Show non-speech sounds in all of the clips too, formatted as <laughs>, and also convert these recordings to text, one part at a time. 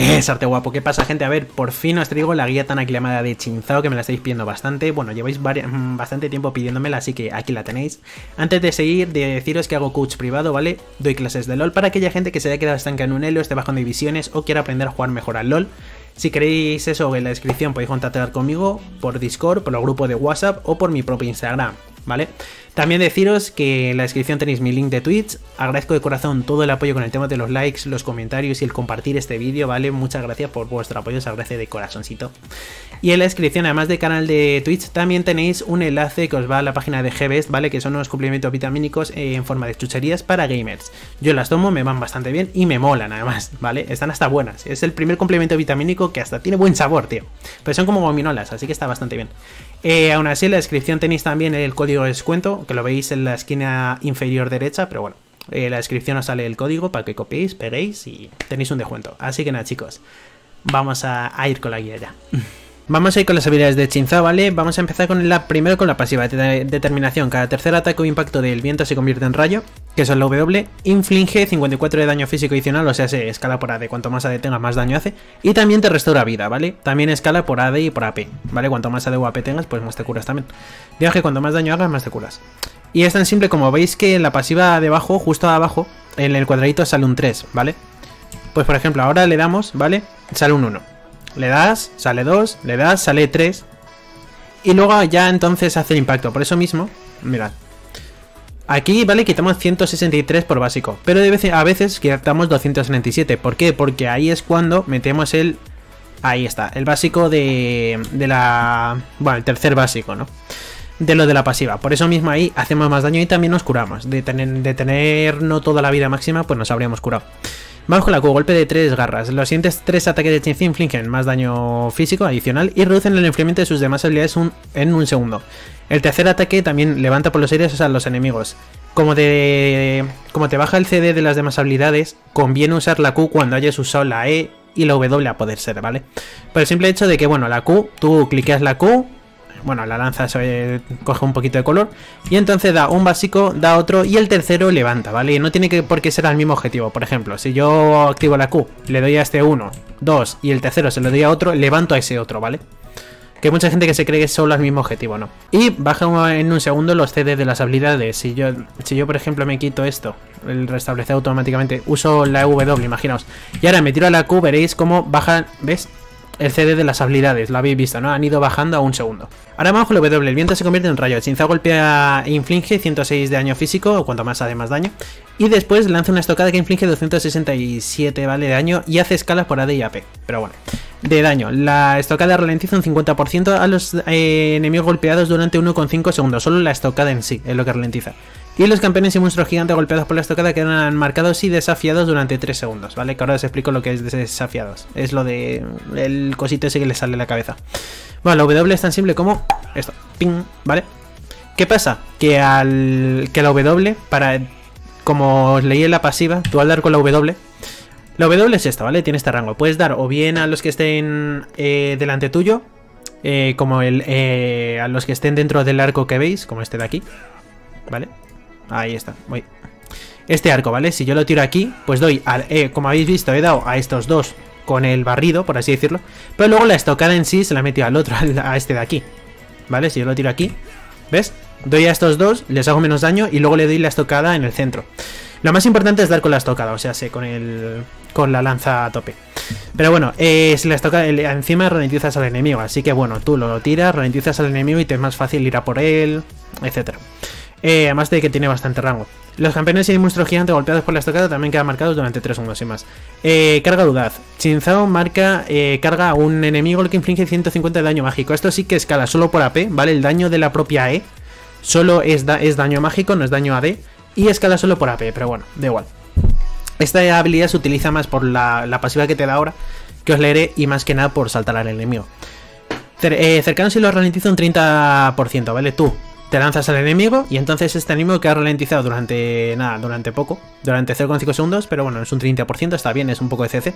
Es arte guapo, ¿qué pasa gente? A ver, por fin os traigo la guía tan aclamada de Chinzao que me la estáis pidiendo bastante Bueno, lleváis mm, bastante tiempo pidiéndomela, así que aquí la tenéis Antes de seguir, de deciros que hago coach privado, ¿vale? Doy clases de LoL para aquella gente que se haya quedado estanca en un elo, esté bajando divisiones o quiera aprender a jugar mejor al LoL si queréis eso en la descripción podéis contactar conmigo por Discord, por el grupo de WhatsApp o por mi propio Instagram, ¿vale? También deciros que en la descripción tenéis mi link de Twitch. Agradezco de corazón todo el apoyo con el tema de los likes, los comentarios y el compartir este vídeo, ¿vale? Muchas gracias por vuestro apoyo, se agradece de corazoncito. Y en la descripción, además del canal de Twitch, también tenéis un enlace que os va a la página de GBest, ¿vale? Que son unos complementos vitamínicos en forma de chucherías para gamers. Yo las tomo, me van bastante bien y me molan además, ¿vale? Están hasta buenas. Es el primer complemento vitamínico que hasta tiene buen sabor, tío. Pero son como gominolas, así que está bastante bien. Eh, aún así, en la descripción tenéis también el código de descuento, que lo veis en la esquina inferior derecha, pero bueno, en la descripción os sale el código para que copiéis, peguéis y tenéis un descuento. Así que nada, chicos, vamos a, a ir con la guía ya. <laughs> Vamos a ir con las habilidades de Chinza, ¿vale? Vamos a empezar con la primero con la pasiva de determinación. Cada tercer ataque o impacto del viento se convierte en rayo, que es el W, inflige 54 de daño físico adicional, o sea, se escala por AD. Cuanto más AD tenga, más daño hace. Y también te restaura vida, ¿vale? También escala por AD y por AP, ¿vale? Cuanto más AD o AP tengas, pues más te curas también. Digo que cuanto más daño hagas, más te curas. Y es tan simple como veis que en la pasiva debajo, justo abajo, en el cuadradito sale un 3, ¿vale? Pues por ejemplo, ahora le damos, ¿vale? Sale un 1. Le das, sale 2, le das, sale 3. Y luego ya entonces hace el impacto. Por eso mismo, mirad. Aquí, vale, quitamos 163 por básico. Pero a veces quitamos 277. ¿Por qué? Porque ahí es cuando metemos el... Ahí está, el básico de, de la... Bueno, el tercer básico, ¿no? De lo de la pasiva. Por eso mismo ahí hacemos más daño y también nos curamos. De tener no toda la vida máxima, pues nos habríamos curado. Vamos con la Q, golpe de 3 garras. Los siguientes 3 ataques de Chinzi infligen más daño físico adicional y reducen el enfriamiento de sus demás habilidades en un segundo. El tercer ataque también levanta por los aires a los enemigos. Como te, como te baja el CD de las demás habilidades, conviene usar la Q cuando hayas usado la E y la W a poder ser, ¿vale? Por el simple hecho de que, bueno, la Q, tú cliqueas la Q, bueno, la lanza se coge un poquito de color y entonces da un básico, da otro y el tercero levanta, ¿vale? No tiene que por qué ser al mismo objetivo. Por ejemplo, si yo activo la Q, le doy a este 1, 2 y el tercero se lo doy a otro, levanto a ese otro, ¿vale? Que hay mucha gente que se cree que es solo el mismo objetivo, ¿no? Y baja en un segundo los CD de las habilidades. Si yo, si yo por ejemplo, me quito esto, el restablecer automáticamente, uso la W, imaginaos. Y ahora me tiro a la Q, veréis cómo baja, ¿ves? El CD de las habilidades, lo habéis visto, ¿no? Han ido bajando a un segundo. Ahora vamos con el W, el viento se convierte en rayo. Chinza golpea e inflige 106 de daño físico, o cuanto más hace más daño. Y después lanza una estocada que inflige 267, ¿vale? De daño y hace escalas por AD y AP. Pero bueno, de daño. La estocada ralentiza un 50% a los eh, enemigos golpeados durante 1,5 segundos. Solo la estocada en sí es lo que ralentiza. Y los campeones y monstruos gigantes golpeados por la estocada quedan marcados y desafiados durante 3 segundos, ¿vale? Que ahora os explico lo que es desafiados. Es lo de el cosito ese que le sale a la cabeza. Bueno, la W es tan simple como esto. Ping, ¿vale? ¿Qué pasa? Que al que la W, para como os leí en la pasiva, tú al dar con la W, la W es esta, ¿vale? Tiene este rango. Puedes dar o bien a los que estén eh, delante tuyo, eh, como el, eh, a los que estén dentro del arco que veis, como este de aquí, ¿vale? Ahí está. Voy. Este arco, ¿vale? Si yo lo tiro aquí, pues doy al... Eh, como habéis visto, he dado a estos dos con el barrido, por así decirlo. Pero luego la estocada en sí se la metido al otro, <laughs> a este de aquí. ¿Vale? Si yo lo tiro aquí, ¿ves? Doy a estos dos, les hago menos daño y luego le doy la estocada en el centro. Lo más importante es dar con la estocada, o sea, sé, con el con la lanza a tope. Pero bueno, si la estocada encima ralentizas al enemigo, así que bueno, tú lo tiras, ralentizas al enemigo y te es más fácil ir a por él, etcétera. Eh, además de que tiene bastante rango. Los campeones y monstruos gigantes golpeados por la estocada también quedan marcados durante 3 segundos y más. Eh, carga audaz. Chinzao marca eh, carga a un enemigo el que inflige 150 de daño mágico. Esto sí que escala solo por AP, ¿vale? El daño de la propia E solo es, es daño mágico, no es daño AD. Y escala solo por AP, pero bueno, da igual. Esta habilidad se utiliza más por la, pasiva que te da ahora, que os leeré, y más que nada por saltar al enemigo. Eh, cercanos y lo ralentiza un 30%, ¿vale? Tú, te lanzas al enemigo y entonces este enemigo queda ralentizado durante nada, durante poco, durante 0,5 segundos, pero bueno, es un 30%, está bien, es un poco de CC.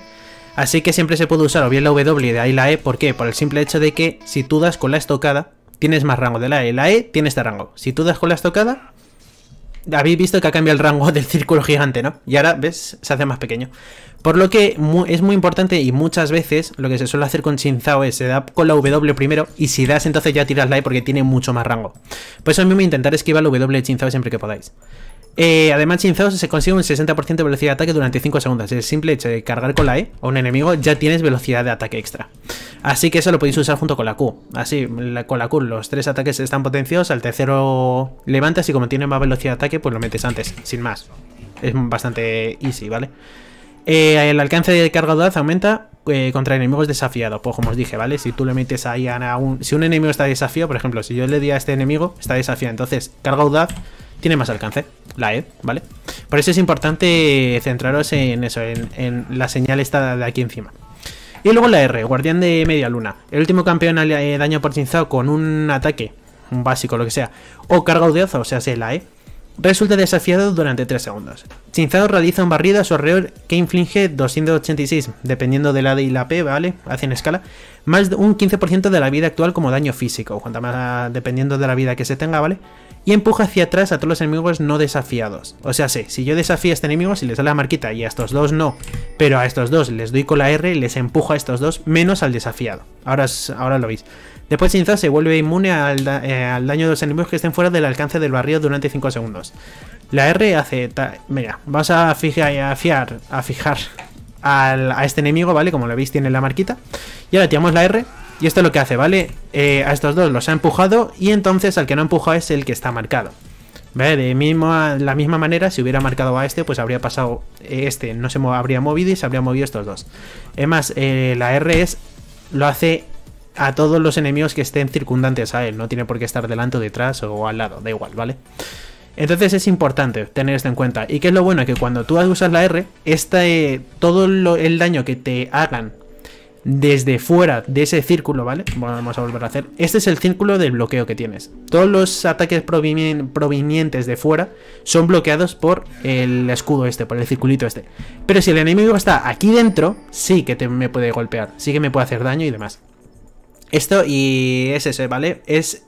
Así que siempre se puede usar o bien la W de ahí la E, ¿por qué? Por el simple hecho de que si tú das con la estocada, tienes más rango de la E. La E tiene este rango. Si tú das con la estocada, habéis visto que ha cambiado el rango <laughs> del círculo gigante, ¿no? Y ahora, ¿ves? Se hace más pequeño. Por lo que es muy importante y muchas veces lo que se suele hacer con Chinzao es se da con la W primero y si das entonces ya tiras la E porque tiene mucho más rango. Por eso mismo intentar esquivar la W de Chinzao siempre que podáis. Eh, además, Chinzao se consigue un 60% de velocidad de ataque durante 5 segundos. El simple hecho cargar con la E a un enemigo ya tienes velocidad de ataque extra. Así que eso lo podéis usar junto con la Q. Así, con la Q los tres ataques están potenciados, al tercero levantas y como tiene más velocidad de ataque, pues lo metes antes, sin más. Es bastante easy, ¿vale? Eh, el alcance de carga aumenta eh, contra enemigos desafiados. Pues como os dije, ¿vale? Si tú le metes ahí a un... Si un enemigo está desafiado, por ejemplo, si yo le di a este enemigo, está desafiado. Entonces, carga audaz tiene más alcance, la E, ¿vale? Por eso es importante centraros en eso, en, la señal esta de aquí encima. Y luego la R, guardián de media luna. El último campeón eh, daño por cinzado con un ataque, un básico, lo que sea, o carga audaz, o sea, sea la E, resulta desafiado durante 3 segundos. Chinzado realiza un barrido a su alrededor que inflige 286, dependiendo de la D y la P, ¿vale? Hacen escala, más de un 15% de la vida actual como daño físico, cuanto más dependiendo de la vida que se tenga, ¿vale? Y empuja hacia atrás a todos los enemigos no desafiados. O sea, sí, si yo desafío a este enemigo, si les da la marquita y a estos dos no, pero a estos dos les doy con la R, les empuja a estos dos menos al desafiado. Ahora, ahora lo veis. Después Shinzo se vuelve inmune eh, al, daño de los enemigos que estén fuera del alcance del barrio durante 5 segundos. La R hace... Mira, vamos a fijar, a, fijar a este enemigo, ¿vale? Como lo veis tiene la marquita. Y ahora tiramos la R y esto es lo que hace, ¿vale? Eh, a estos dos los ha empujado y entonces al que no ha empujado es el que está marcado. ¿Vale? De mismo, la misma manera, si hubiera marcado a este, pues habría pasado este, no se habría movido y se habría movido estos dos. Es más, eh, la R es, lo hace a todos los enemigos que estén circundantes a él. No tiene por qué estar delante o detrás o al lado, da igual, ¿vale? Entonces es importante tener esto en cuenta. ¿Y qué es lo bueno? Que cuando tú usas la R, este, todo el daño que te hagan desde fuera de ese círculo, ¿vale? Vamos a volver a hacer. Este es el círculo del bloqueo que tienes. Todos los ataques provenientes de fuera son bloqueados por el escudo este, por el circulito este. Pero si el enemigo está aquí dentro, sí que me puede golpear, sí que me puede hacer daño y demás. Esto y es ¿vale? Es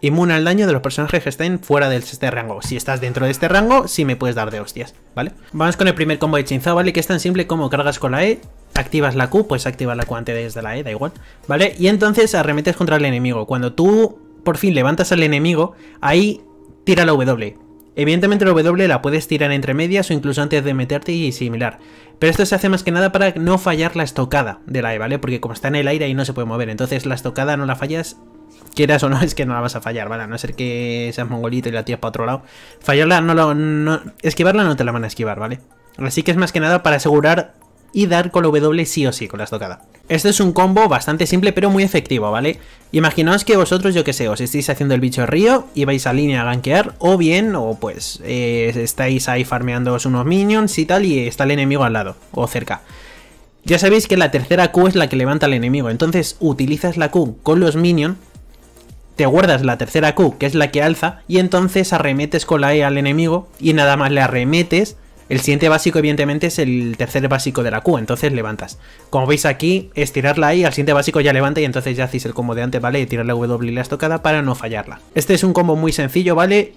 inmune al daño de los personajes que estén fuera de este rango. Si estás dentro de este rango, sí me puedes dar de hostias, ¿vale? Vamos con el primer combo de Chinzao, ¿vale? Que es tan simple como cargas con la E, activas la Q, pues activas la Q antes de la E, da igual, ¿vale? Y entonces arremetes contra el enemigo. Cuando tú por fin levantas al enemigo, ahí tira la W. Evidentemente la W la puedes tirar entre medias o incluso antes de meterte y similar. Pero esto se hace más que nada para no fallar la estocada de la E, ¿vale? Porque como está en el aire y no se puede mover, entonces la estocada no la fallas, quieras o no, <laughs> es que no la vas a fallar, ¿vale? A no ser que seas mongolito y la tiras para otro lado. Fallarla no lo... No, esquivarla no te la van a esquivar, ¿vale? Así que es más que nada para asegurar y dar con la W sí o sí con la estocada. Esto es un combo bastante simple pero muy efectivo, ¿vale? Imaginaos que vosotros, yo que sé, os estáis haciendo el bicho río y vais a línea a gankear o bien, o pues eh, estáis ahí farmeándoos unos minions y tal y está el enemigo al lado o cerca. Ya sabéis que la tercera Q es la que levanta al enemigo, entonces utilizas la Q con los minions, te guardas la tercera Q que es la que alza y entonces arremetes con la E al enemigo y nada más le arremetes el siguiente básico, evidentemente, es el tercer básico de la Q, entonces levantas. Como veis aquí, estirarla ahí, al siguiente básico ya levanta y entonces ya hacéis el combo de antes, ¿vale? Y tirar la W y la estocada para no fallarla. Este es un combo muy sencillo, ¿vale?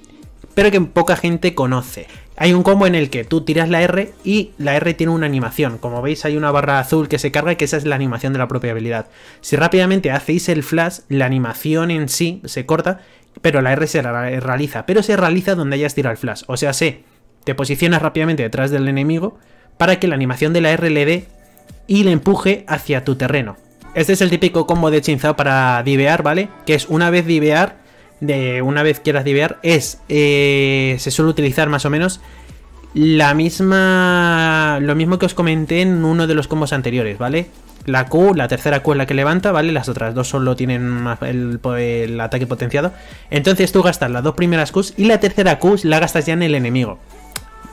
Pero que poca gente conoce. Hay un combo en el que tú tiras la R y la R tiene una animación. Como veis hay una barra azul que se carga y que esa es la animación de la propia habilidad. Si rápidamente hacéis el flash, la animación en sí se corta, pero la R se realiza. Pero se realiza donde hayas tirado el flash. O sea, sé te posicionas rápidamente detrás del enemigo para que la animación de la R le dé y le empuje hacia tu terreno. Este es el típico combo de Chinzao para divear, ¿vale? Que es una vez divear, de una vez quieras divear, es. Eh, se suele utilizar más o menos la misma. Lo mismo que os comenté en uno de los combos anteriores, ¿vale? La Q, la tercera Q es la que levanta, ¿vale? Las otras dos solo tienen el, el ataque potenciado. Entonces tú gastas las dos primeras Qs y la tercera Q la gastas ya en el enemigo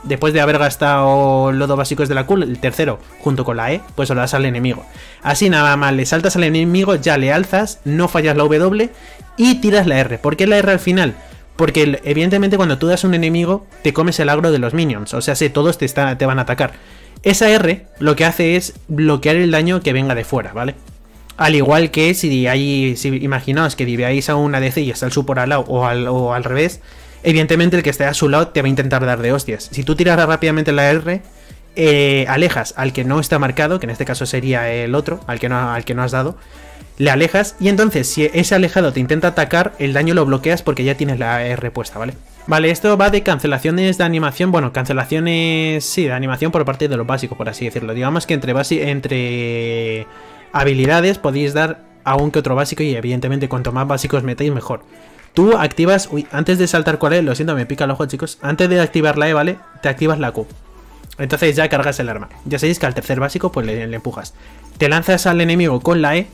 después de haber gastado los dos básicos de la Q, el tercero, junto con la E, pues lo das al enemigo. Así nada más le saltas al enemigo, ya le alzas, no fallas la W y tiras la R. ¿Por qué la R al final? Porque evidentemente cuando tú das un enemigo, te comes el agro de los minions. O sea, si todos te, te van a atacar. Esa R lo que hace es bloquear el daño que venga de fuera, ¿vale? Al igual que si hay, si imaginaos que diveáis a una DC y está el support al lado o al, o al revés, evidentemente el que esté a su lado te va a intentar dar de hostias. Si tú tiras rápidamente la R, eh, alejas al que no está marcado, que en este caso sería el otro, al que no, has dado, le alejas y entonces si ese alejado te intenta atacar, el daño lo bloqueas porque ya tienes la R puesta, ¿vale? Vale, esto va de cancelaciones de animación, bueno, cancelaciones, sí, de animación por parte de los básicos, por así decirlo. Digamos que entre, entre habilidades podéis dar a un que otro básico y evidentemente cuanto más básicos metéis mejor. Tú activas, uy, antes de saltar cuál es, lo siento, me pica el ojo chicos, antes de activar la E, ¿vale? Te activas la Q. Entonces ya cargas el arma. Ya sabéis que al tercer básico pues le, empujas. Te lanzas al enemigo con la E.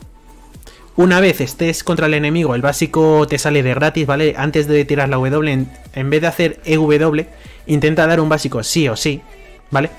Una vez estés contra el enemigo, el básico te sale de gratis, ¿vale? Antes de tirar la W, en, en vez de hacer EW, intenta dar un básico sí o sí, ¿vale?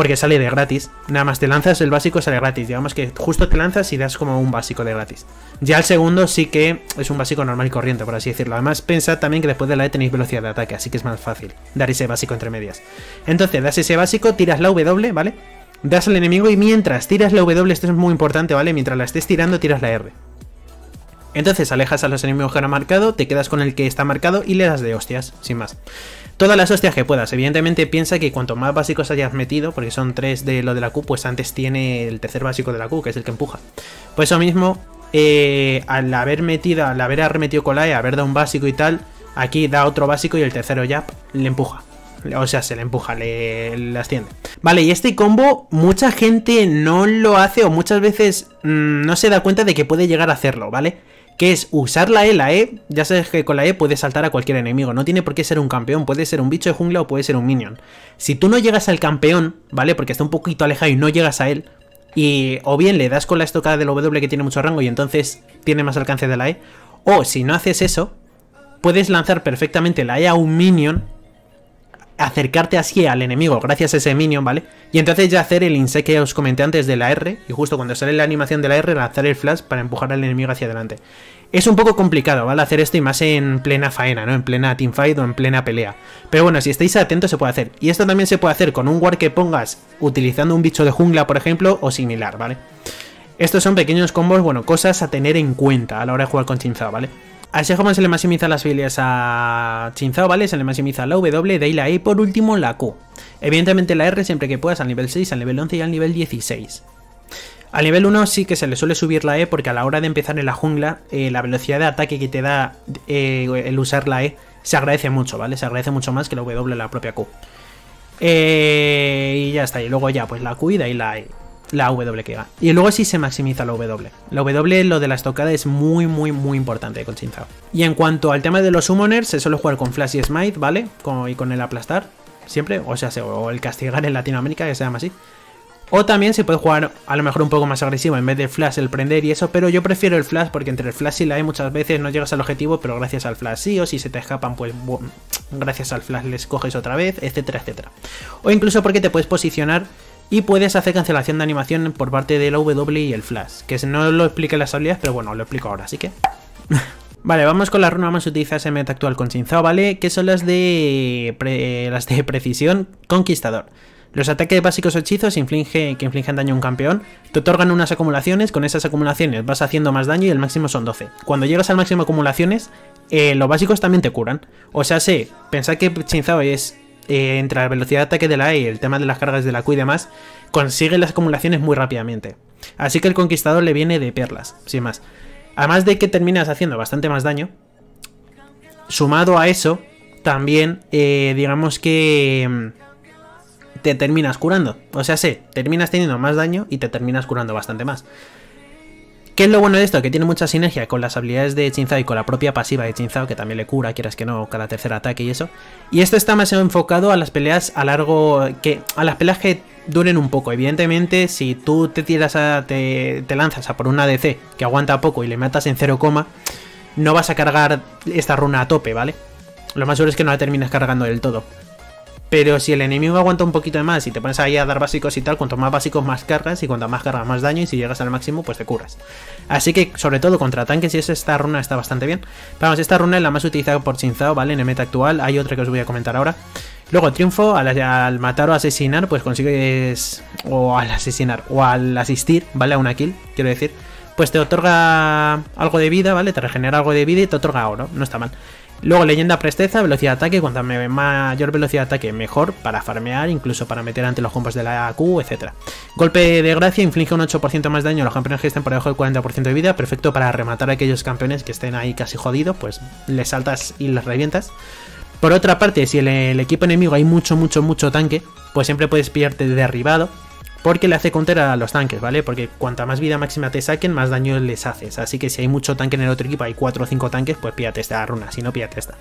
Porque sale de gratis. Nada más te lanzas el básico sale gratis. Digamos que justo te lanzas y das como un básico de gratis. Ya el segundo sí que es un básico normal y corriente, por así decirlo. Además, pensad también que después de la E tenéis velocidad de ataque, así que es más fácil dar ese básico entre medias. Entonces, das ese básico, tiras la W, ¿vale? Das al enemigo y mientras tiras la W, esto es muy importante, ¿vale? Mientras la estés tirando, tiras la R. Entonces alejas a los enemigos que han marcado, te quedas con el que está marcado y le das de hostias, sin más. Todas las hostias que puedas. Evidentemente piensa que cuanto más básicos hayas metido, porque son tres de lo de la Q, pues antes tiene el tercer básico de la Q, que es el que empuja. Pues eso mismo, eh, al haber metido, al haber arremetido con la E, haber dado un básico y tal, aquí da otro básico y el tercero ya le empuja. O sea, se le empuja, le, asciende. Vale, y este combo mucha gente no lo hace o muchas veces mm, no se da cuenta de que puede llegar a hacerlo, ¿vale? Que es usar la E, la E, ya sabes que con la E puedes saltar a cualquier enemigo, no tiene por qué ser un campeón, puede ser un bicho de jungla o puede ser un minion. Si tú no llegas al campeón, ¿vale? Porque está un poquito alejado y no llegas a él, y o bien le das con la estocada del W que tiene mucho rango y entonces tiene más alcance de la E, o si no haces eso, puedes lanzar perfectamente la E a un minion, acercarte así al enemigo gracias a ese minion, ¿vale? Y entonces ya hacer el insect que os comenté antes de la R, y justo cuando sale la animación de la R, lanzar el flash para empujar al enemigo hacia adelante. Es un poco complicado, ¿vale? Hacer esto y más en plena faena, ¿no? En plena teamfight o en plena pelea. Pero bueno, si estáis atentos se puede hacer. Y esto también se puede hacer con un war que pongas utilizando un bicho de jungla, por ejemplo, o similar, ¿vale? Estos son pequeños combos, bueno, cosas a tener en cuenta a la hora de jugar con Chinzao, ¿vale? Así es como se le maximiza las habilidades a Chinzao, ¿vale? Se le maximiza la W, de la E y por último la Q. Evidentemente la R siempre que puedas al nivel 6, al nivel 11 y al nivel 16. Al nivel 1 sí que se le suele subir la E porque a la hora de empezar en la jungla, eh, la velocidad de ataque que te da eh, el usar la E se agradece mucho, ¿vale? Se agradece mucho más que la W la propia Q. Eh, y ya está, y luego ya, pues la Q y de ahí la, e, la W que va. Y luego sí se maximiza la W. La W, lo de la estocada, es muy, muy, muy importante con Chinzao. Y en cuanto al tema de los summoners, se suele jugar con Flash y Smite, ¿vale? y con el aplastar, siempre, o sea, o el castigar en Latinoamérica, que se llama así. O también se puede jugar a lo mejor un poco más agresivo en vez de flash el prender y eso, pero yo prefiero el flash porque entre el flash y la E muchas veces no llegas al objetivo, pero gracias al flash sí, o si se te escapan, pues gracias al flash les coges otra vez, etcétera, etcétera. O incluso porque te puedes posicionar y puedes hacer cancelación de animación por parte de la W y el flash, que no lo explique las habilidades, pero bueno, lo explico ahora, así que... <laughs> Vale, vamos con la runa más utilizadas en meta actual con Shinzao, ¿vale? Que son las de, las de precisión conquistador. Los ataques básicos o hechizos inflige, que infligen daño a un campeón te otorgan unas acumulaciones, con esas acumulaciones vas haciendo más daño y el máximo son 12. Cuando llegas al máximo de acumulaciones, eh, los básicos también te curan. O sea, sé, pensad que Chinzao es eh, entre la velocidad de ataque de la E y el tema de las cargas de la Q y demás, consigue las acumulaciones muy rápidamente. Así que el conquistador le viene de perlas, sin más. Además de que terminas haciendo bastante más daño, sumado a eso, también eh, digamos que mm, te terminas curando. O sea, sí, terminas teniendo más daño y te terminas curando bastante más. ¿Qué es lo bueno de esto? Que tiene mucha sinergia con las habilidades de Chinzao y con la propia pasiva de Chinzao, que también le cura, quieras que no, cada tercer ataque y eso. Y esto está más enfocado a las peleas a largo. que a las peleas que duren un poco. Evidentemente, si tú te tiras a. te, te lanzas a por una ADC que aguanta poco y le matas en 0, no vas a cargar esta runa a tope, ¿vale? Lo más seguro es que no la termines cargando del todo. Pero si el enemigo aguanta un poquito más y te pones ahí a dar básicos y tal, cuanto más básicos más cargas y cuanto más cargas más daño y si llegas al máximo pues te curas. Así que sobre todo contra tanques y esta runa está bastante bien. Vamos, esta runa es la más utilizada por Chinzao, ¿vale? En el meta actual. Hay otra que os voy a comentar ahora. Luego triunfo, al, matar o asesinar pues consigues... o al asesinar o al asistir, ¿vale? A una kill, quiero decir. Pues te otorga algo de vida, ¿vale? Te regenera algo de vida y te otorga oro, no está mal. Luego leyenda presteza, velocidad de ataque, cuanta mayor velocidad de ataque mejor para farmear, incluso para meter ante los combos de la Q, etc. Golpe de gracia, inflige un 8% más daño a los campeones que estén por debajo del 40% de vida, perfecto para rematar a aquellos campeones que estén ahí casi jodidos, pues les saltas y les revientas. Por otra parte, si en el, equipo enemigo hay mucho, mucho, mucho tanque, pues siempre puedes pillarte derribado, porque le hace counter a los tanques, ¿vale? Porque cuanta más vida máxima te saquen, más daño les haces. Así que si hay mucho tanque en el otro equipo, hay 4 o 5 tanques, pues pídate esta runa, si no pídate esta.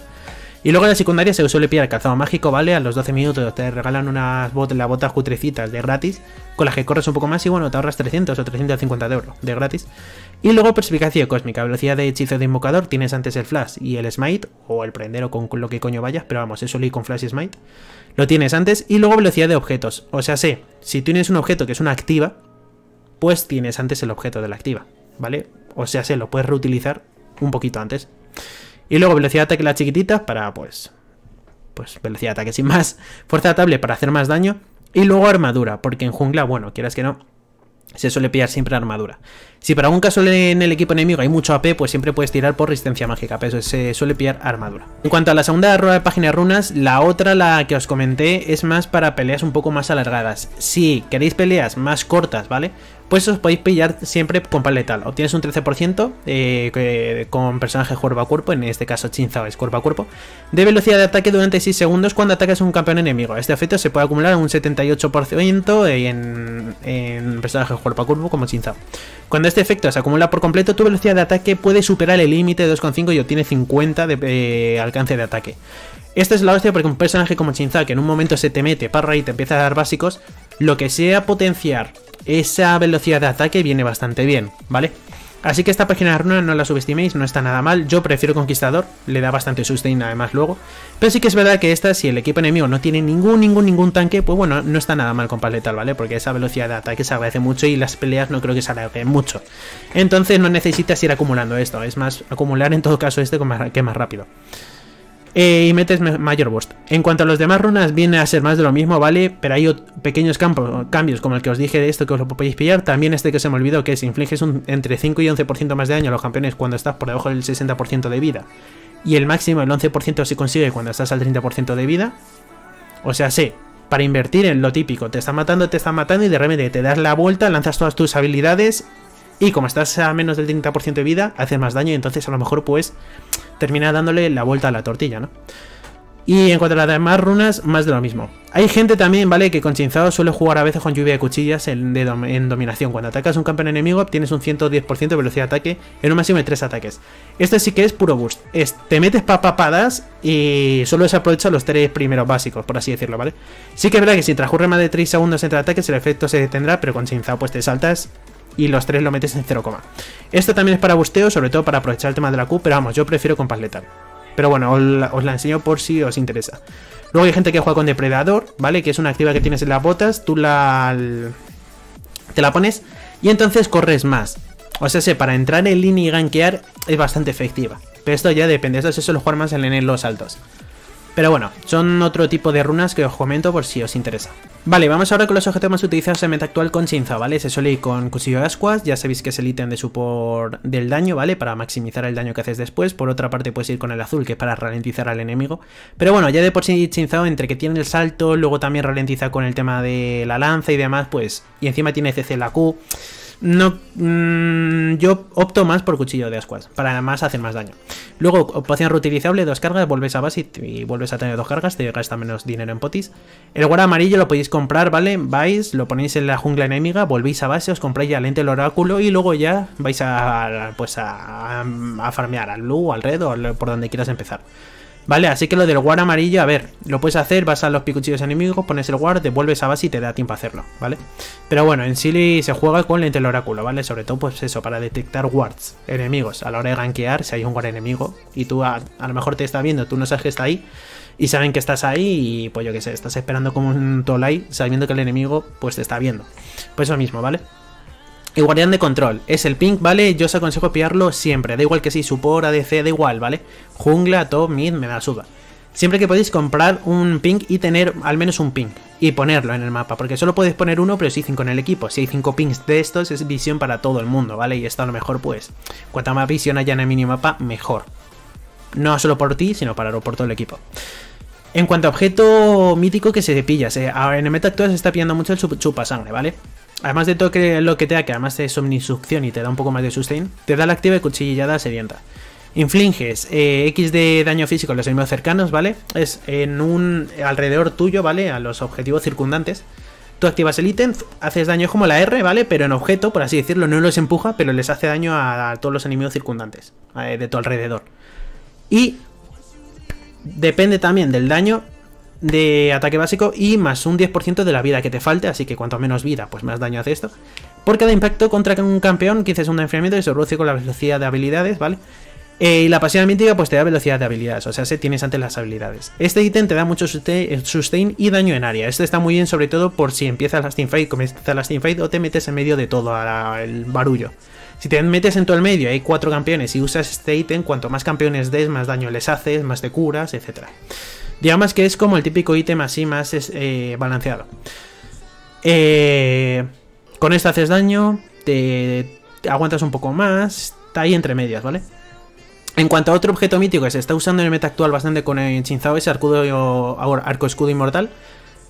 Y luego en la secundaria se suele pillar el calzado mágico, ¿vale? A los 12 minutos te regalan unas botas, las botas cutrecitas de gratis, con las que corres un poco más y bueno, te ahorras 300 o 350 de oro de gratis. Y luego perspicacia cósmica, velocidad de hechizo de invocador, tienes antes el flash y el smite, o el prender con lo que coño vayas, pero vamos, eso lo con flash y smite. Lo tienes antes y luego velocidad de objetos. O sea, sé, si tienes un objeto que es una activa, pues tienes antes el objeto de la activa, ¿vale? O sea, sé, lo puedes reutilizar un poquito antes. Y luego velocidad de ataque la chiquitita para, pues, pues velocidad de ataque sin más. <laughs> Fuerza de tablet para hacer más daño. Y luego armadura, porque en jungla, bueno, quieras que no, se suele pillar siempre armadura. Si para algún caso en el equipo enemigo hay mucho AP, pues siempre puedes tirar por resistencia mágica, pero se suele pillar armadura. En cuanto a la segunda rueda de página de runas, la otra, la que os comenté, es más para peleas un poco más alargadas. Si queréis peleas más cortas, ¿vale? Pues os podéis pillar siempre con pan letal. Obtienes un 13% eh, con personaje cuerpo a cuerpo, en este caso Chinzao es cuerpo a cuerpo, de velocidad de ataque durante 6 segundos cuando atacas a un campeón enemigo. Este efecto se puede acumular un 78% en, en personajes cuerpo a cuerpo como Chinzao. Cuando este efecto se acumula por completo, tu velocidad de ataque puede superar el límite de 2,5 y obtiene 50 de eh, alcance de ataque. Esta es la hostia porque un personaje como Chinzao que en un momento se te mete para y te empieza a dar básicos, lo que sea potenciar esa velocidad de ataque viene bastante bien, ¿vale? Así que esta página de runa no la subestiméis, no está nada mal. Yo prefiero Conquistador, le da bastante sustain además luego. Pero sí que es verdad que esta, si el equipo enemigo no tiene ningún, ningún, ningún tanque, pues bueno, no está nada mal con Paletal, ¿vale? Porque esa velocidad de ataque se agradece mucho y las peleas no creo que se alarguen mucho. Entonces no necesitas ir acumulando esto, es más, acumular en todo caso este que más rápido. Eh, y metes mayor burst. En cuanto a los demás runas, viene a ser más de lo mismo, ¿vale? Pero hay pequeños cambios, como el que os dije de esto, que os lo podéis pillar. También este que se me olvidó, que es infliges entre 5 y 11% más de daño a los campeones cuando estás por debajo del 60% de vida. Y el máximo, el 11% se consigue cuando estás al 30% de vida. O sea, sí, para invertir en lo típico, te está matando, te está matando y de repente te das la vuelta, lanzas todas tus habilidades y como estás a menos del 30% de vida, haces más daño y entonces a lo mejor pues termina dándole la vuelta a la tortilla, ¿no? Y en cuanto a las demás runas, más de lo mismo. Hay gente también, ¿vale? Que con Chinzado suele jugar a veces con lluvia de cuchillas en, dominación. Cuando atacas un campeón enemigo, obtienes un 110% de velocidad de ataque en un máximo de 3 ataques. Este sí que es puro boost. Es, te metes papapadas y solo se aprovecha los 3 primeros básicos, por así decirlo, ¿vale? Sí que es verdad que si transcurre más de 3 segundos entre ataques, el efecto se detendrá, pero con Chinzado pues te saltas y los tres lo metes en 0, esto también es para busteo, sobre todo para aprovechar el tema de la Q, pero vamos, yo prefiero con paz letal. Pero bueno, os la, enseño por si os interesa. Luego hay gente que juega con depredador, ¿vale? Que es una activa que tienes en las botas, tú la... te la pones y entonces corres más. O sea, sé, para entrar en línea y gankear es bastante efectiva. Pero esto ya depende, esto se suele jugar más en los altos. Pero bueno, son otro tipo de runas que os comento por si os interesa. Vale, vamos ahora con los objetos más utilizados en meta actual con Shinza, ¿vale? Se suele ir con Cuchillo de Ascuas, ya sabéis que es el ítem de support del daño, ¿vale? Para maximizar el daño que haces después. Por otra parte puedes ir con el azul, que es para ralentizar al enemigo. Pero bueno, ya de por sí Shinzao, entre que tiene el salto, luego también ralentiza con el tema de la lanza y demás, pues... Y encima tiene CC la Q... No, mm, yo opto más por cuchillo de ascuas, para más hacer más daño. Luego, poción reutilizable, dos cargas, vuelves a base y, vuelves a tener dos cargas, te gasta menos dinero en potis. El guarda amarillo lo podéis comprar, ¿vale? Vais, lo ponéis en la jungla enemiga, volvéis a base, os compráis ya lente el oráculo y luego ya vais a, pues a, a farmear al blue, al red o por donde quieras empezar. ¿Vale? Así que lo del guard amarillo, a ver, lo puedes hacer, vas a los picuchillos enemigos, pones el guard, devuelves a base y te da tiempo a hacerlo, ¿vale? Pero bueno, en sí se juega con lente del oráculo, ¿vale? Sobre todo, pues eso, para detectar wards enemigos a la hora de gankear, si hay un guard enemigo y tú a, lo mejor te está viendo, tú no sabes que está ahí y saben que estás ahí y pues yo qué sé, estás esperando como un tolai sabiendo que el enemigo pues te está viendo. Pues eso mismo, ¿vale? El guardián de control es el pink, ¿vale? Yo os aconsejo pillarlo siempre, da igual que si support, ADC, da igual, ¿vale? Jungla, top, mid, me da suba. Siempre que podéis comprar un pink y tener al menos un pink y ponerlo en el mapa, porque solo podéis poner uno, pero si cinco en el equipo. Si hay cinco pinks de estos, es visión para todo el mundo, ¿vale? Y esto a lo mejor, pues, cuanta más visión haya en el minimapa, mejor. No solo por ti, sino para por todo el equipo. En cuanto a objeto mítico que se pilla, en el meta actual se está pillando mucho el chupa sangre, ¿vale? Además de todo lo que te da, que además es omnisucción y te da un poco más de sustain, te da la activa cuchillada sedienta. Infliges eh, X de daño físico a los enemigos cercanos, ¿vale? Es en un alrededor tuyo, ¿vale? A los objetivos circundantes. Tú activas el ítem, haces daño como la R, ¿vale? Pero en objeto, por así decirlo, no los empuja, pero les hace daño a, todos los enemigos circundantes eh, de tu alrededor. Y depende también del daño de ataque básico y más un 10% de la vida que te falte, así que cuanto menos vida, pues más daño hace esto. Por cada impacto contra un campeón, que un enfriamiento y se reduce con la velocidad de habilidades, ¿vale? Eh, y la pasión mítica pues te da velocidad de habilidades, o sea, se tienes antes las habilidades. Este ítem te da mucho sustain y daño en área. Este está muy bien sobre todo por si empiezas la teamfight, comienzas la teamfight o te metes en medio de todo el barullo. Si te metes en todo el medio hay cuatro campeones y usas este ítem, cuanto más campeones des, más daño les haces, más te curas, etc. Digamos que es como el típico ítem así más eh, balanceado. Eh, con esto haces daño, te, aguantas un poco más, está ahí entre medias, ¿vale? En cuanto a otro objeto mítico que se está usando en el meta actual bastante con el Chinzao es arco, arco escudo inmortal.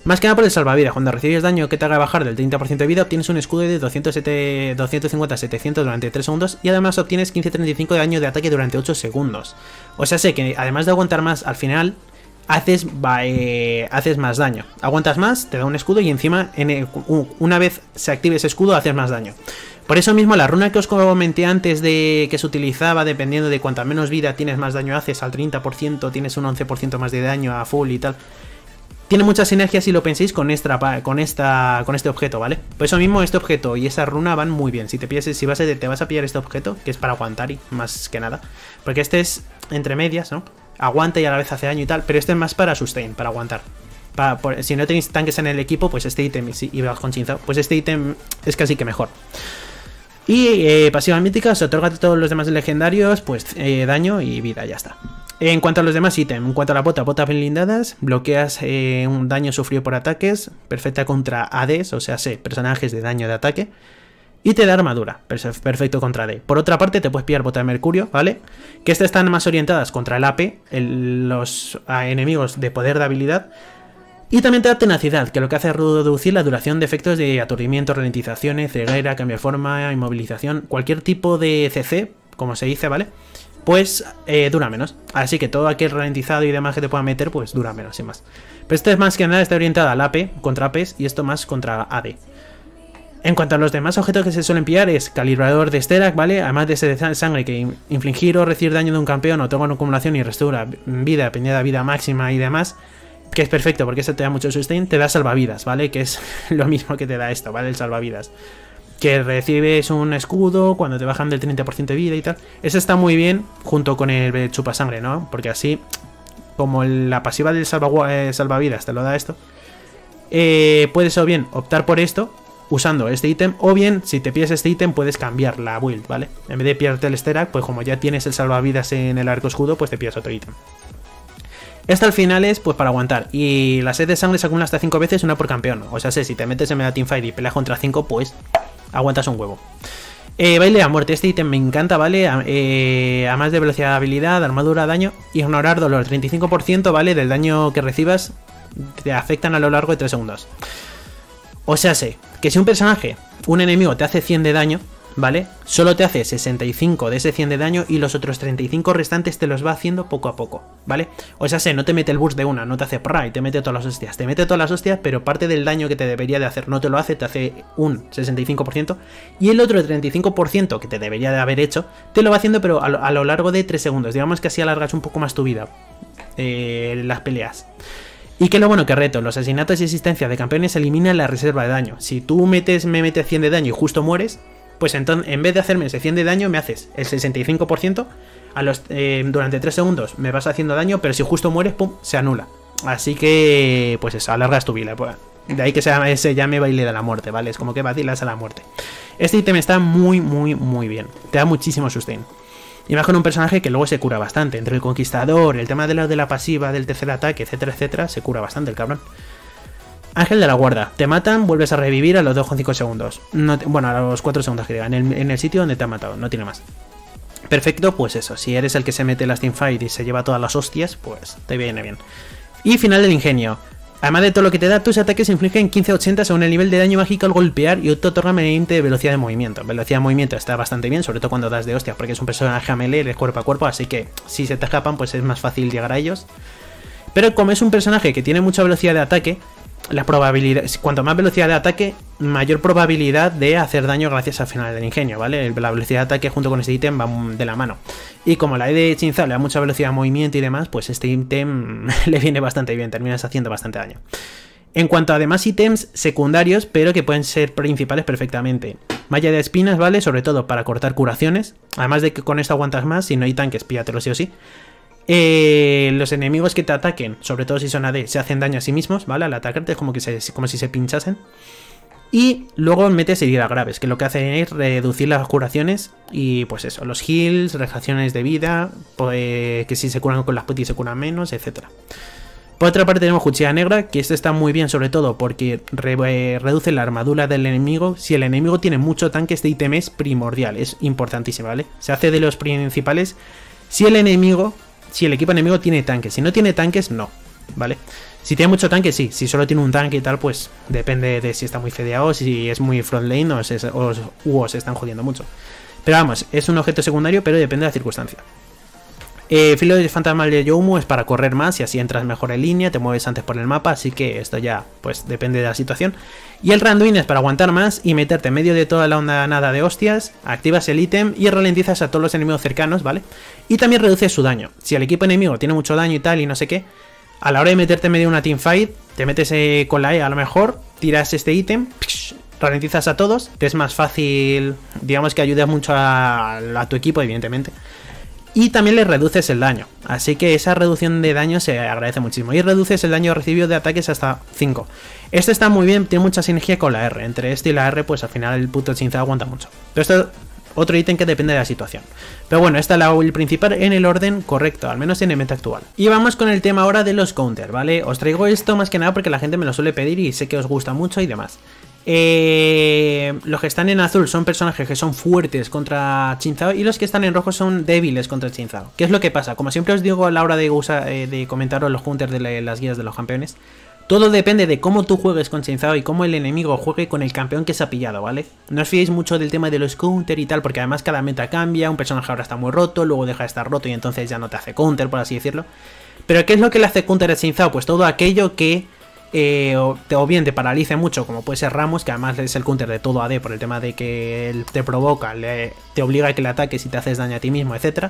Más que nada por el salvavidas. Cuando recibes daño que te haga bajar del 30% de vida, obtienes un escudo de 250-700 durante 3 segundos y además obtienes 15-35 de daño de ataque durante 8 segundos. O sea, sé que además de aguantar más, al final haces, eh, haces más daño. Aguantas más, te da un escudo y encima una vez se active ese escudo haces más daño. Por eso mismo la runa que os comenté antes de que se utilizaba dependiendo de cuánta menos vida tienes más daño haces al 30%, tienes un 11% más de daño a full y tal tiene mucha sinergia si lo penséis con esta, con esta con este objeto, ¿vale? Por eso mismo este objeto y esa runa van muy bien. Si te pides, si vas a, te vas a pillar este objeto, que es para aguantar y más que nada. Porque este es entre medias, ¿no? Aguanta y a la vez hace daño y tal, pero este es más para sustain, para aguantar. si no tenéis tanques en el equipo, pues este ítem, y vas con chinza, pues este ítem es casi que mejor. Y eh, pasiva mítica se otorga a todos los demás legendarios, pues eh, daño y vida, ya está. En cuanto a los demás ítems, en cuanto a la bota, botas blindadas, bloqueas eh, un daño sufrido por ataques, perfecta contra ADs, o sea, sé, personajes de daño de ataque, y te da armadura, perfecto contra AD. Por otra parte, te puedes pillar bota de mercurio, ¿vale? Que estas están más orientadas contra el AP, los enemigos de poder de habilidad, y también te da tenacidad, que lo que hace es reducir la duración de efectos de aturdimiento, ralentizaciones, ceguera, cambio de forma, inmovilización, cualquier tipo de CC, como se dice, ¿vale? pues eh, dura menos. Así que todo aquel ralentizado y demás que te pueda meter, pues dura menos, sin más. Pero este es más que nada está orientado al AP, contra APs, y esto más contra AD. En cuanto a los demás objetos que se suelen pillar es calibrador de Sterak, ¿vale? Además de ese sangre que infligir o recibir daño de un campeón o toma una acumulación y restaura vida, de vida máxima y demás. Que es perfecto porque eso te da mucho sustain, te da salvavidas, ¿vale? Que es <laughs> lo mismo que te da esto, ¿vale? El salvavidas que recibes un escudo cuando te bajan del 30% de vida y tal. Eso está muy bien junto con el chupasangre, ¿no? Porque así, como la pasiva del eh, salvavidas te lo da esto, eh, puedes o bien optar por esto usando este ítem, o bien si te pides este ítem puedes cambiar la build, ¿vale? En vez de pillarte el Sterak, pues como ya tienes el salvavidas en el arco escudo, pues te pides otro ítem. Esto al final es pues para aguantar. Y la sed de sangre se acumula hasta 5 veces, una por campeón. O sea, sé, si te metes en Meta Teamfight y peleas contra 5, pues aguantas un huevo. Eh, baile a muerte, este ítem me encanta, ¿vale? Eh, a más de velocidad habilidad, armadura, daño. Ignorar dolor, 35%, ¿vale? Del daño que recibas te afectan a lo largo de 3 segundos. O sea, sé que si un personaje, un enemigo te hace 100 de daño, ¿vale? Solo te hace 65 de ese 100 de daño y los otros 35 restantes te los va haciendo poco a poco, ¿vale? O sea, sé, no te mete el burst de una, no te hace pra y te mete todas las hostias. Te mete todas las hostias, pero parte del daño que te debería de hacer no te lo hace, te hace un 65%. Y el otro 35% que te debería de haber hecho, te lo va haciendo, pero a lo, largo de 3 segundos. Digamos que así alargas un poco más tu vida. Eh, las peleas. Y que lo bueno que reto, los asesinatos y existencia de campeones eliminan la reserva de daño. Si tú metes, me metes 100 de daño y justo mueres, pues entonces en vez de hacerme ese 100 de daño, me haces el 65%, a los, eh, durante 3 segundos me vas haciendo daño, pero si justo mueres, pum, se anula. Así que, pues eso, alargas tu vida. Pues, de ahí que se, llame, se llame baile de la muerte, ¿vale? Es como que vacilas a la muerte. Este ítem está muy, muy, muy bien. Te da muchísimo sustain. Y más con un personaje que luego se cura bastante. Entre el conquistador, el tema de la, de la pasiva, del tercer ataque, etcétera, etcétera, se cura bastante el cabrón. Ángel de la guarda. Te matan, vuelves a revivir a los 2,5 segundos. bueno, a los 4 segundos que diga. En el, sitio donde te han matado. No tiene más. Perfecto, pues eso, si eres el que se mete las teamfight y se lleva todas las hostias, pues te viene bien. Y final del ingenio. Además de todo lo que te da, tus ataques infligen 15-80 según el nivel de daño mágico al golpear y te otorga mediante de velocidad de movimiento. Velocidad de movimiento está bastante bien, sobre todo cuando das de hostia, porque es un personaje a melee, de cuerpo a cuerpo, así que si se te escapan, pues es más fácil llegar a ellos. Pero como es un personaje que tiene mucha velocidad de ataque, la probabilidad, cuanto más velocidad de ataque, mayor probabilidad de hacer daño gracias al final del ingenio, ¿vale? La velocidad de ataque junto con este ítem va de la mano. Y como la E de Chinzao le da mucha velocidad de movimiento y demás, pues este ítem <laughs> le viene bastante bien, terminas haciendo bastante daño. En cuanto a demás ítems secundarios, pero que pueden ser principales perfectamente. Malla de espinas, ¿vale? Sobre todo para cortar curaciones. Además de que con esto aguantas más, si no hay tanques, píllatelo sí o sí. Eh, los enemigos que te ataquen, sobre todo si son AD, se hacen daño a sí mismos, ¿vale? Al atacarte es como, que como si se pinchasen. Y luego metes heridas graves, que lo que hace es reducir las curaciones y pues eso, los heals, reacciones de vida, pues, que si se curan con las putis se curan menos, etc. Por otra parte tenemos cuchilla negra, que esto está muy bien sobre todo porque eh, reduce la armadura del enemigo. Si el enemigo tiene mucho tanque, este ítem es primordial, es importantísimo, ¿vale? Se hace de los principales si el enemigo si el equipo enemigo tiene tanques. Si no tiene tanques, no. ¿Vale? Si tiene mucho tanque, sí. Si solo tiene un tanque y tal, pues depende de si está muy fedeado, si es muy front lane o, se, están jodiendo mucho. Pero vamos, es un objeto secundario, pero depende de la circunstancia. Eh, filo de fantasmal de Yomu es para correr más y así entras mejor en línea, te mueves antes por el mapa, así que esto ya pues depende de la situación. Y el Randuin es para aguantar más y meterte en medio de toda la onda nada de hostias, activas el ítem y ralentizas a todos los enemigos cercanos, ¿vale? Y también reduce su daño. Si el equipo enemigo tiene mucho daño y tal y no sé qué, a la hora de meterte en medio de una teamfight, te metes eh, con la E a lo mejor, tiras este ítem, ralentizas a todos, te es más fácil, digamos que ayudas mucho a tu equipo, evidentemente y también le reduces el daño. Así que esa reducción de daño se agradece muchísimo. Y reduces el daño recibido de ataques hasta 5. Esto está muy bien, tiene mucha sinergia con la R. Entre este y la R, pues al final el puto Chinza aguanta mucho. Pero esto otro ítem que depende de la situación. Pero bueno, esta es la build principal en el orden correcto, al menos en el meta actual. Y vamos con el tema ahora de los counter, ¿vale? Os traigo esto más que nada porque la gente me lo suele pedir y sé que os gusta mucho y demás. Eh, los que están en azul son personajes que son fuertes contra Chinzao y los que están en rojo son débiles contra Chinzao. ¿Qué es lo que pasa? Como siempre os digo a la hora de, eh, de comentaros los hunters de las guías de los campeones, todo depende de cómo tú juegues con Chinzao y cómo el enemigo juegue con el campeón que se ha pillado, ¿vale? No os fiéis mucho del tema de los counter y tal, porque además cada meta cambia, un personaje ahora está muy roto, luego deja de estar roto y entonces ya no te hace counter, por así decirlo. Pero ¿qué es lo que le hace counter a Chinzao? Pues todo aquello que eh, o, bien te paralice mucho, como puede ser Ramos, que además es el counter de todo AD por el tema de que él te provoca, te obliga a que le ataques y te haces daño a ti mismo, etc.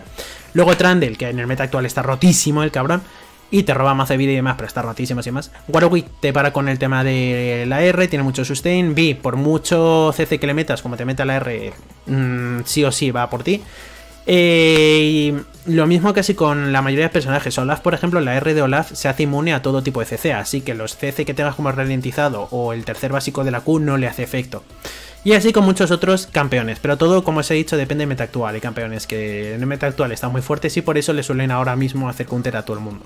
Luego Trandel, que en el meta actual está rotísimo el cabrón, y te roba más de vida y demás, pero está rotísimo y más. Warwick te para con el tema de la R, tiene mucho sustain. B, por mucho CC que le metas, como te meta la R, mm, sí o sí va por ti. Eh, lo mismo casi con la mayoría de personajes. Olaf, por ejemplo, la R de Olaf se hace inmune a todo tipo de CC, así que los CC que tengas como ralentizado o el tercer básico de la Q no le hace efecto. Y así con muchos otros campeones, pero todo, como os he dicho, depende de meta actual. Hay campeones que en el meta actual están muy fuertes y por eso le suelen ahora mismo hacer counter a todo el mundo.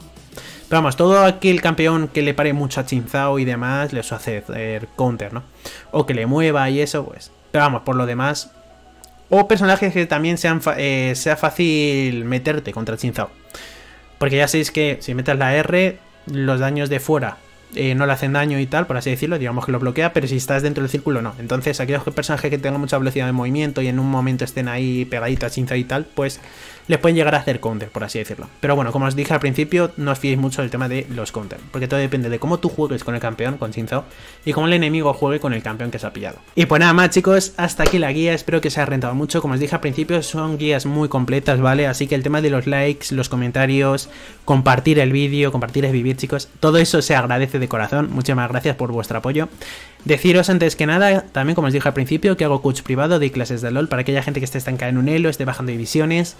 Pero vamos, todo aquel campeón que le pare mucho a Chinzao y demás, le suele hacer counter, ¿no? O que le mueva y eso, pues. Pero vamos, por lo demás, o personajes que también sean eh, sea fácil meterte contra el Porque ya sabéis que si metes la R, los daños de fuera eh, no le hacen daño y tal, por así decirlo, digamos que lo bloquea, pero si estás dentro del círculo no. Entonces, aquellos personajes que tengan mucha velocidad de movimiento y en un momento estén ahí pegaditos a y tal, pues les pueden llegar a hacer counter, por así decirlo. Pero bueno, como os dije al principio, no os fiéis mucho del tema de los counter, porque todo depende de cómo tú juegues con el campeón, con Shinzo, y cómo el enemigo juegue con el campeón que se ha pillado. Y pues nada más chicos, hasta aquí la guía, espero que se haya rentado mucho, como os dije al principio, son guías muy completas, ¿vale? Así que el tema de los likes, los comentarios, compartir el vídeo, compartir es vivir chicos, todo eso se agradece de corazón, muchísimas gracias por vuestro apoyo. Deciros antes que nada, también como os dije al principio, que hago coach privado de clases de LOL para aquella gente que esté estancada en un elo, esté bajando divisiones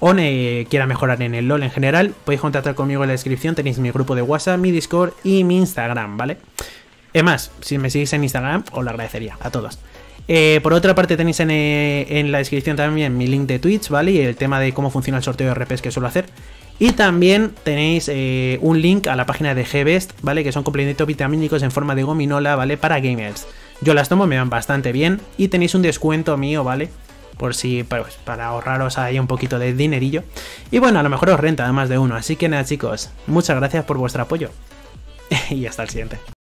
o quiera mejorar en el LOL en general, podéis contactar conmigo en la descripción, tenéis mi grupo de WhatsApp, mi Discord y mi Instagram, ¿vale? Es más, si me seguís en Instagram, os lo agradecería a todos. Eh, por otra parte tenéis eh, en, la descripción también mi link de Twitch, ¿vale? Y el tema de cómo funciona el sorteo de RPs que suelo hacer. Y también tenéis eh, un link a la página de Gbest, ¿vale? Que son complementos vitamínicos en forma de gominola, ¿vale? Para gamers. Yo las tomo, me van bastante bien. Y tenéis un descuento mío, ¿vale? Por si pues, para ahorraros ahí un poquito de dinerillo. Y bueno, a lo mejor os renta además de uno. Así que nada chicos, muchas gracias por vuestro apoyo. <laughs> y hasta el siguiente.